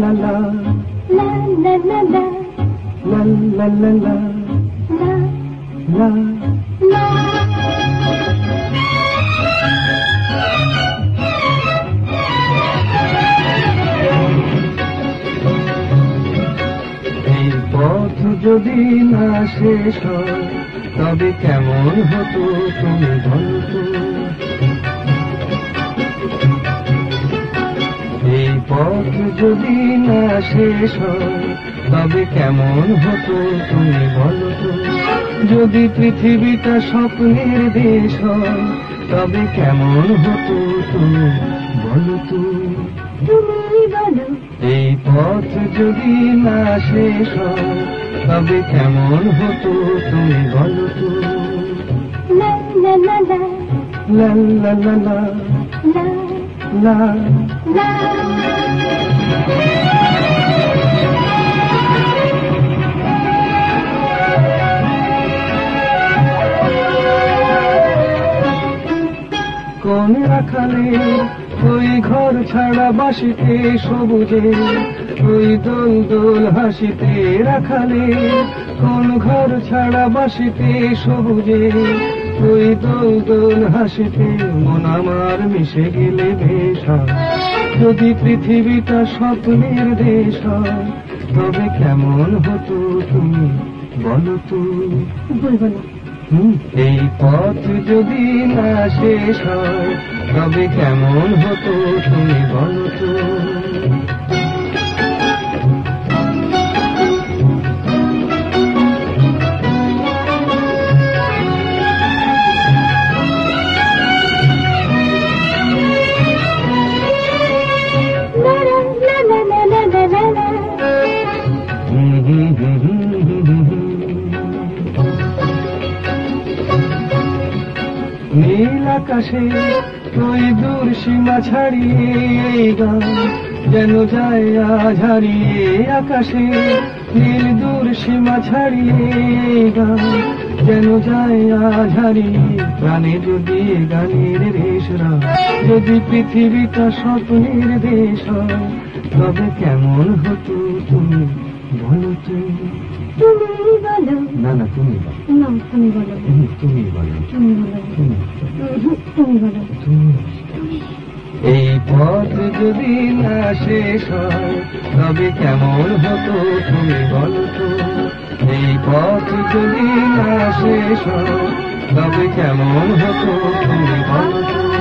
লা La. La la la লা লা লা লা la. লা la. এই পথ যদি না শেষ হয় তবে কেমন হতো তুমি বলতো? পথ যদি না শেষ হয় তবে কেমন হতো তুমি বলতো যদি পৃথিবীটা স্বপ্নের দেশ হয় তবে কেমন হতো তুমি বলতো তুমি বলো। এই পথ যদি না শেষ হয় তবে কেমন হতো তুমি বলো তো? la লা লা লা। লা la লা কোন রাখালে ওই ঘর ছাড়া বাসিতে সবুজে, ওই দোল দোল হাসিতে রাখালে কোন ঘর ছাড়া বাসিতে সবুজে। ওই দোল দোল হাসিতে মন আমার মিশে গেলে হয়। যদি পৃথিবীটা স্বপ্নের দেশ তবে কেমন হতো তুমি বলো বলব না। এই পথ যদি না শেষ হয় তবে কেমন হতো তুমি বলো তো? নীল আকাশে ওই দূর সীমা ছাড়িয়ে গান যেন যায় আজ হারিয়ে আকাশে। নীল দূর সীমা ছাড়িয়ে গান যেন যায় হারিয়ে। প্রাণে যদি গানের রেশরা যদি পৃথিবীটা স্বপ্নের দেশ তবে কেমন হতো তুমি বলো তুমি? না না তুমি বলো। না তুমি বলো। তুমি বলো। তুমি বলো। তুমি তুমি বলো। তুমি এই পথ যদি না শেষ হয় তবে কেমন হতো তুমি বলো তো? এই পথ যদি না শেষ হয় তবে কেমন হতো তুমি বলো তো?